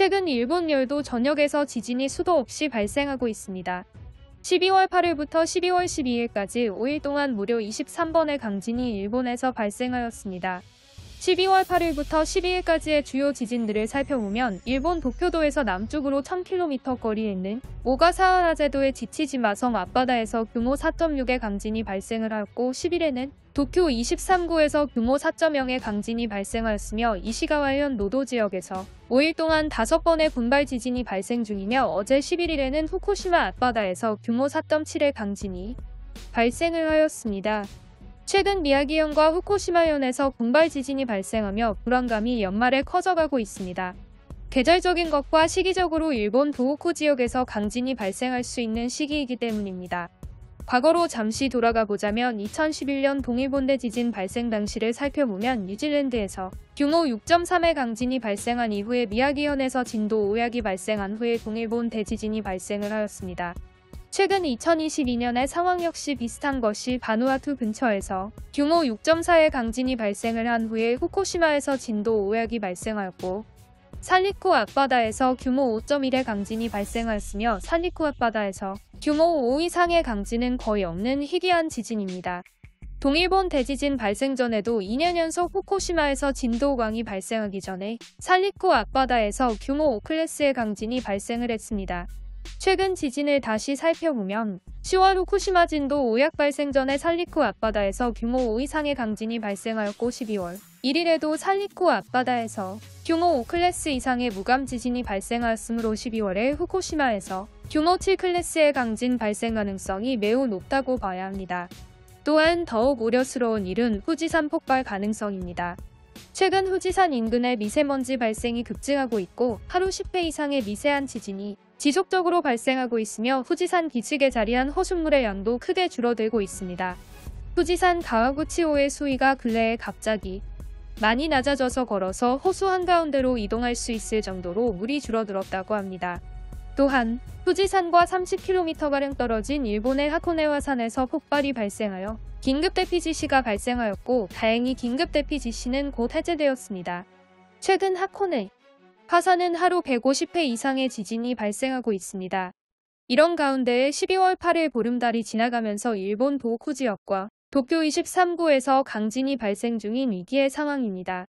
최근 일본 열도 전역에서 지진이 수도 없이 발생하고 있습니다. 12월 8일부터 12월 12일까지 5일 동안 무려 23번의 강진이 일본에서 발생하였습니다. 12월 8일부터 12일까지의 주요 지진들을 살펴보면 일본 도쿄도에서 남쪽으로 1000km 거리에 있는 오가사와라 제도의 지치지마성 앞바다에서 규모 4.6의 강진이 발생을 하였고 10일에는 도쿄 23구에서 규모 4.0의 강진이 발생하였으며 이시가와현 노도 지역에서 5일 동안 5번의 분발 지진이 발생 중이며 어제 11일에는 후쿠시마 앞바다에서 규모 4.7의 강진이 발생을 하였습니다. 최근 미야기현과 후쿠시마현에서 분발 지진이 발생하며 불안감이 연말에 커져가고 있습니다. 계절적인 것과 시기적으로 일본 도호쿠 지역에서 강진이 발생할 수 있는 시기이기 때문입니다. 과거로 잠시 돌아가 보자면 2011년 동일본대 지진 발생 당시를 살펴보면 뉴질랜드에서 규모 6.3의 강진이 발생한 이후에 미야기현에서 진도 5약이 발생한 후에 동일본 대지진이 발생을 하였습니다. 최근 2022년의 상황 역시 비슷한 것이 바누아투 근처에서 규모 6.4의 강진이 발생을 한 후에 후쿠시마에서 진도 5약이 발생하였고 산리쿠 앞바다에서 규모 5.1의 강진이 발생하였으며 산리쿠 앞바다에서 규모 5 이상의 강진은 거의 없는 희귀한 지진입니다. 동일본 대지진 발생 전에도 2년 연속 후쿠시마에서 진도 5강이 발생하기 전에 산리쿠 앞바다에서 규모 5클래스의 강진이 발생을 했습니다. 최근 지진을 다시 살펴보면 10월 후쿠시마 진도 5약 발생 전에 살리쿠 앞바다에서 규모 5 이상의 강진이 발생하였고 12월 1일에도 살리쿠 앞바다에서 규모 5클래스 이상의 무감 지진이 발생하였으므로 12월에 후쿠시마에서 규모 7클래스의 강진 발생 가능성이 매우 높다고 봐야 합니다. 또한 더욱 우려스러운 일은 후지산 폭발 가능성입니다. 최근 후지산 인근에 미세먼지 발생이 급증하고 있고 하루 10회 이상의 미세한 지진이 지속적으로 발생하고 있으며 후지산 기슭에 자리한 호수물의 양도 크게 줄어들고 있습니다. 후지산 가와구치호의 수위가 근래에 갑자기 많이 낮아져서 걸어서 호수 한가운데로 이동할 수 있을 정도로 물이 줄어들었다고 합니다. 또한 후지산과 30km가량 떨어진 일본의 하코네와 산에서 폭발이 발생하여 긴급 대피 지시가 발생하였고 다행히 긴급 대피 지시는 곧 해제되었습니다. 최근 하코네 화산은 하루 150회 이상의 지진이 발생하고 있습니다. 이런 가운데 12월 8일 보름달이 지나가면서 일본 도쿠 지역과 도쿄 23구에서 강진이 발생 중인 위기의 상황입니다.